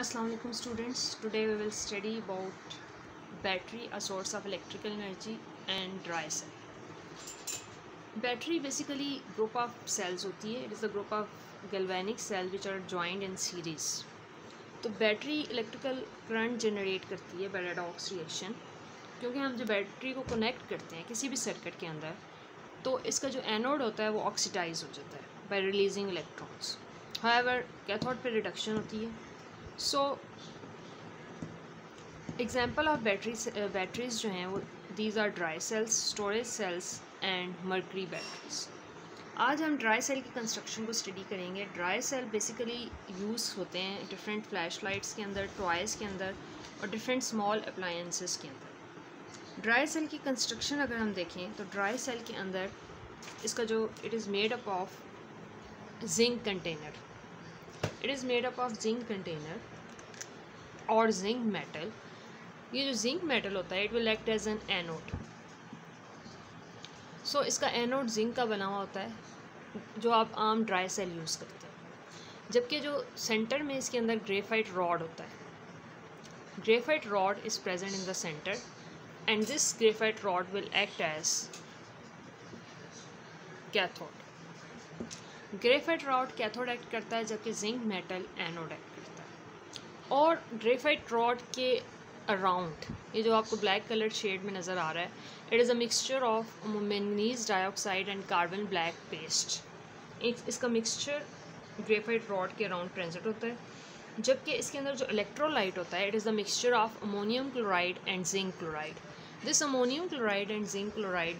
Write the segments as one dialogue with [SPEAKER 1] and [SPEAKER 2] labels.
[SPEAKER 1] Aslam students today we will study about battery a source of electrical energy and dry cell battery basically group of cells होती है. It is the group of galvanic cell which are joint in series तो battery electrical current generate करती है बेराडॉक्स reaction क्योंकि हम जो battery को connect करते हैं किसी भी सर्किट के अंदर तो इसका जो एनोड होता है वो ऑक्सीडाइज हो जाता है by releasing electrons however cathode पर रिडक्शन होती है. So example of battery batteries जो हैं वो these are dry cells storage cells and mercury batteries आज हम ड्राई सेल की कंस्ट्रक्शन को स्टडी करेंगे। ड्राई सेल बेसिकली यूज़ होते हैं डिफरेंट फ्लैश लाइट्स के अंदर टॉयज़ के अंदर और डिफरेंट स्मॉल अप्लायंसेस के अंदर। ड्राई सेल की कंस्ट्रक्शन अगर हम देखें तो ड्राई सेल के अंदर इसका जो it is made up of zinc container it is made up of zinc container और जिंक मेटल ये जो जिंक मेटल होता है it will act as an anode so इसका एनोड जिंक का बना हुआ होता है, जो आप आम ड्राई सेल यूज़ करते हैं. जबकि जो सेंटर में इसके अंदर ग्रेफाइट रॉड होता है. Graphite rod is present in the centre and this graphite rod will act as cathode graphite rod cathode act करता है, जबकि जिंक मेटल एनोड एक्ट करता है। और ग्रेफाइट रॉड के अराउंड, ये जो आपको ब्लैक कलर शेड में नज़र आ रहा है it is a mixture of manganese dioxide and carbon black paste एक, इसका मिक्सचर ग्रेफाइट रॉड के अराउंड प्रेजेंट होता है, जबकि इसके अंदर जो इलेक्ट्रोलाइट होता है it is the mixture of ammonium chloride and zinc chloride this ammonium chloride and zinc chloride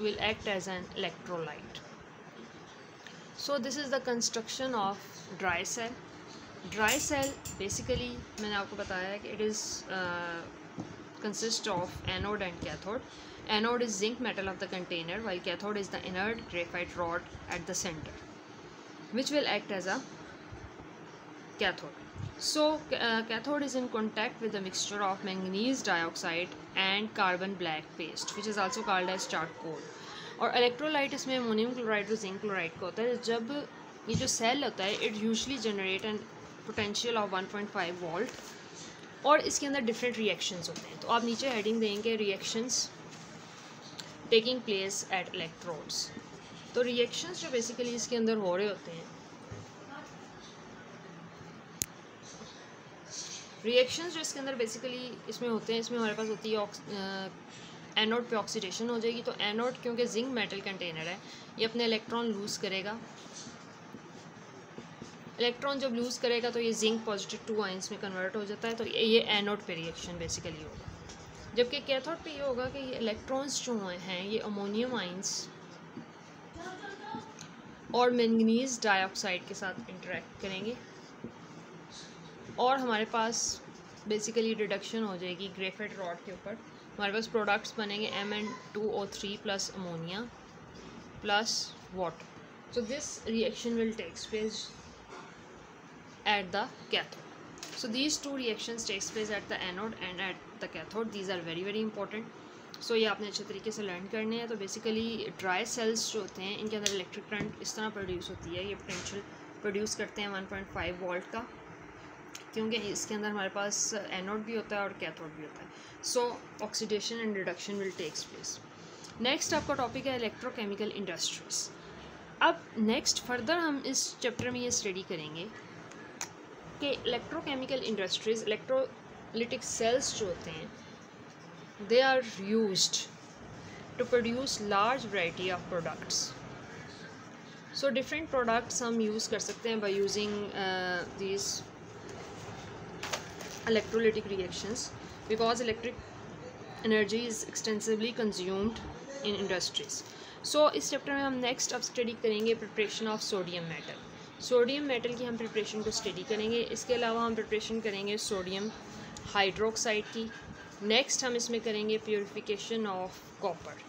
[SPEAKER 1] will act as an electrolyte so this is the construction of dry cell dry cell basically मैंने आपको बताया कि it is consist of anode and cathode anode is zinc metal of the container while cathode is the inert graphite rod at the centre which will act as a cathode so cathode is in contact with the mixture of manganese dioxide and carbon black paste which is also called as charcoal और electrolyte इसमें ammonium chloride और zinc chloride का होता है। जब ये जो cell होता है it usually generate an potential of 1.5 volt और इसके अंदर डिफरेंट रिएक्शंस होते हैं। तो आप नीचे हेडिंग देंगे reactions taking place at electrodes तो रिएक्शंस जो बेसिकली इसके अंदर हो रहे होते हैं। रिएक्शंस जो इसके अंदर बेसिकली इसमें होते हैं, इसमें हमारे पास होती है एनोड पे ऑक्सीडेशन हो जाएगी तो एनोड क्योंकि जिंक मेटल कंटेनर है, ये अपने इलेक्ट्रॉन लूज़ करेगा। इलेक्ट्रॉन जब लूज़ करेगा तो ये जिंक पॉजिटिव टू आइंस में कन्वर्ट हो जाता है तो ये एनोड पे रिएक्शन बेसिकली होगा। जबकि कैथोड पे ये होगा कि ये इलेक्ट्रॉन्स जो हैं ये अमोनियम आइंस और मैंगनीज डाइऑक्साइड के साथ इंटरेक्ट करेंगे। और हमारे पास बेसिकली रिडक्शन हो जाएगी ग्रेफाइट रॉड के ऊपर। हमारे पास प्रोडक्ट्स बनेंगे M N two O three plus ammonia plus water so this reaction will takes place at the cathode so these two reactions takes place at the anode and at the cathode these are very very important so ये आपने अच्छे तरीके से learn करने हैं। तो basically dry sales जो होते हैं, इनके अंदर इलेक्ट्रिक करंट इस तरह प्रोड्यूस होती है। ये पोटेंशियल प्रोड्यूस करते हैं वन पॉइंट फाइव वोल्ट का। क्योंकि इसके अंदर हमारे पास एनोड भी होता है और कैथोड भी होता है। So oxidation and reduction will takes place next आपका टॉपिक है इलेक्ट्रोकेमिकल इंडस्ट्रीज़ अब नेक्स्ट फर्दर हम इस चैप्टर में ये स्टडी करेंगे कि इलेक्ट्रोकेमिकल इंडस्ट्रीज़ इलेक्ट्रोलिटिक सेल्स जो होते हैं they are use to produce large variety of products so different products हम यूज़ कर सकते हैं by using this electrolytic reactions because electric energy is extensively consumed in industries. So so, इस chapter में हम नेक्स्ट अब स्टडी करेंगे preparation of sodium metal sodium metal की हम प्रिपरेशन को स्टडी करेंगे। इसके अलावा हम प्रिपरेशन करेंगे सोडियम हाइड्रोक्साइड की। नेक्स्ट हम इसमें करेंगे purification of copper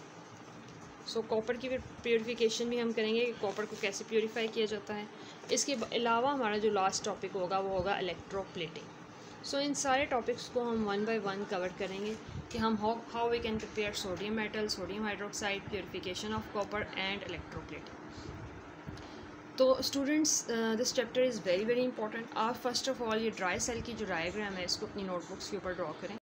[SPEAKER 1] so copper की प्योरीफिकेशन भी हम करेंगे कि कॉपर को कैसे प्योरीफाई किया जाता है। इसके अलावा हमारा जो लास्ट टॉपिक होगा वो होगा इलेक्ट्रोप्लेटिंग सो इन सारे टॉपिक्स को हम वन बाय वन कवर करेंगे कि हम how how we can prepare sodium metal sodium hydroxide purification of copper and electroplate तो students this chapter is very very important आप फ़र्स्ट ऑफ़ ऑल ये ड्राई सेल की जो डायग्राम है, इसको अपनी नोटबुक्स के ऊपर ड्रॉ करें।